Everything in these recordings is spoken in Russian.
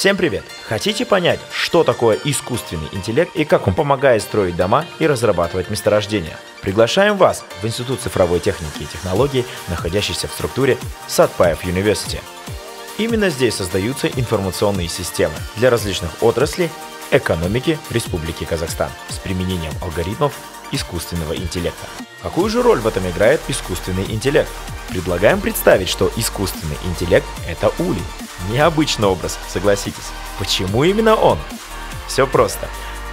Всем привет! Хотите понять, что такое искусственный интеллект и как он помогает строить дома и разрабатывать месторождения? Приглашаем вас в Институт цифровой техники и технологий, находящийся в структуре Сатпаев University. Именно здесь создаются информационные системы для различных отраслей экономики Республики Казахстан с применением алгоритмов искусственного интеллекта. Какую же роль в этом играет искусственный интеллект? Предлагаем представить, что искусственный интеллект – это Ули. Необычный образ, согласитесь. Почему именно он? Все просто.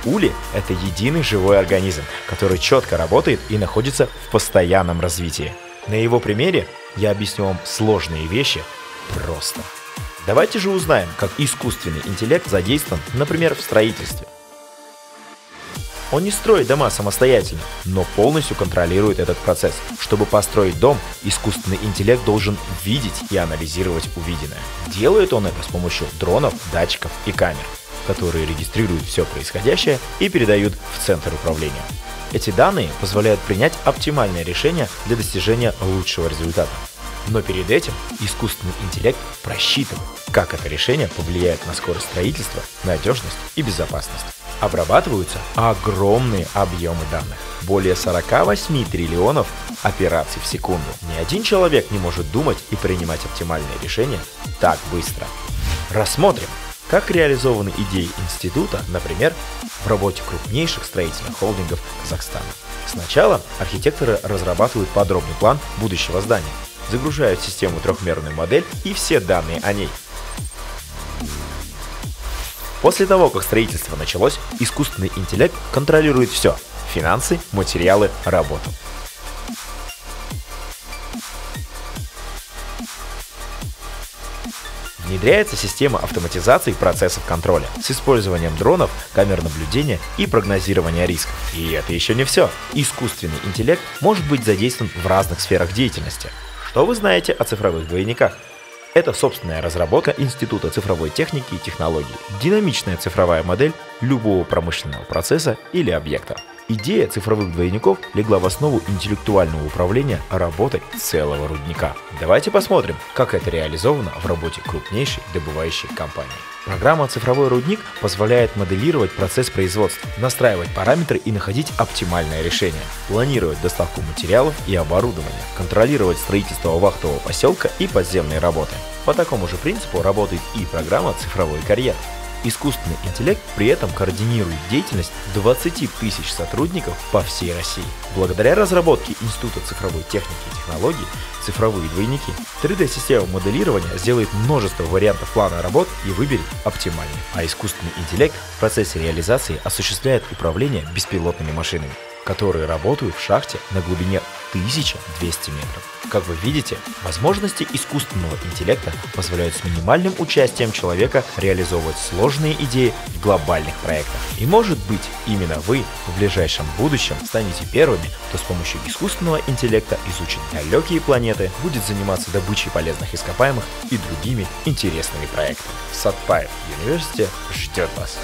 Ули – это единый живой организм, который четко работает и находится в постоянном развитии. На его примере я объясню вам сложные вещи просто. Давайте же узнаем, как искусственный интеллект задействован, например, в строительстве. Он не строит дома самостоятельно, но полностью контролирует этот процесс. Чтобы построить дом, искусственный интеллект должен видеть и анализировать увиденное. Делает он это с помощью дронов, датчиков и камер, которые регистрируют все происходящее и передают в центр управления. Эти данные позволяют принять оптимальное решение для достижения лучшего результата. Но перед этим искусственный интеллект просчитывает, как это решение повлияет на скорость строительства, надежность и безопасность обрабатываются огромные объемы данных. Более 48 триллионов операций в секунду. Ни один человек не может думать и принимать оптимальные решения так быстро. Рассмотрим, как реализованы идеи института, например, в работе крупнейших строительных холдингов Казахстана. Сначала архитекторы разрабатывают подробный план будущего здания, загружают в систему трехмерную модель и все данные о ней – После того, как строительство началось, искусственный интеллект контролирует все – финансы, материалы, работу. Внедряется система автоматизации процессов контроля с использованием дронов, камер наблюдения и прогнозирования рисков. И это еще не все. Искусственный интеллект может быть задействован в разных сферах деятельности. Что вы знаете о цифровых двойниках? Это собственная разработка Института цифровой техники и технологий, динамичная цифровая модель любого промышленного процесса или объекта. Идея цифровых двойников легла в основу интеллектуального управления работой целого рудника. Давайте посмотрим, как это реализовано в работе крупнейшей добывающей компании. Программа «Цифровой рудник» позволяет моделировать процесс производства, настраивать параметры и находить оптимальное решение, планировать доставку материалов и оборудования, контролировать строительство вахтового поселка и подземные работы. По такому же принципу работает и программа «Цифровой карьер», Искусственный интеллект при этом координирует деятельность 20 тысяч сотрудников по всей России. Благодаря разработке Института цифровой техники и технологий цифровые двойники 3D-система моделирования сделает множество вариантов плана работ и выберет оптимальный. А искусственный интеллект в процессе реализации осуществляет управление беспилотными машинами которые работают в шахте на глубине 1200 метров. Как вы видите, возможности искусственного интеллекта позволяют с минимальным участием человека реализовывать сложные идеи в глобальных проектах. И может быть, именно вы в ближайшем будущем станете первыми, кто с помощью искусственного интеллекта изучит далекие планеты, будет заниматься добычей полезных ископаемых и другими интересными проектами. Сатпаев Университет ждет вас.